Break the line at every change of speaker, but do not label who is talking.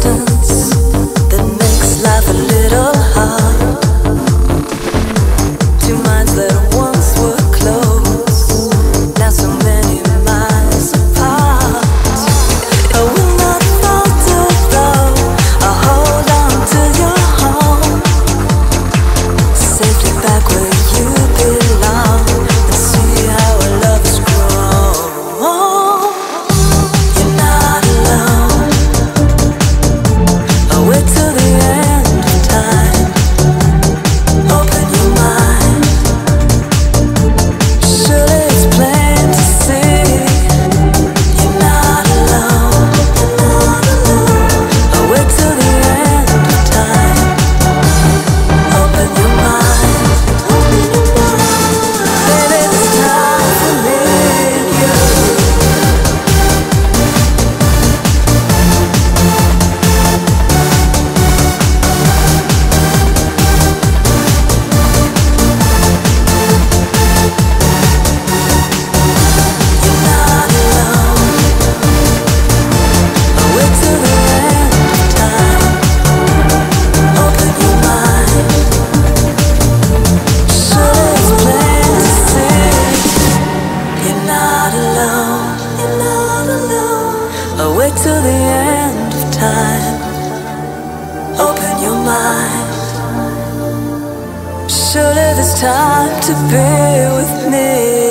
crystal till the end of time. Open your mind. Surely there's time to be with me.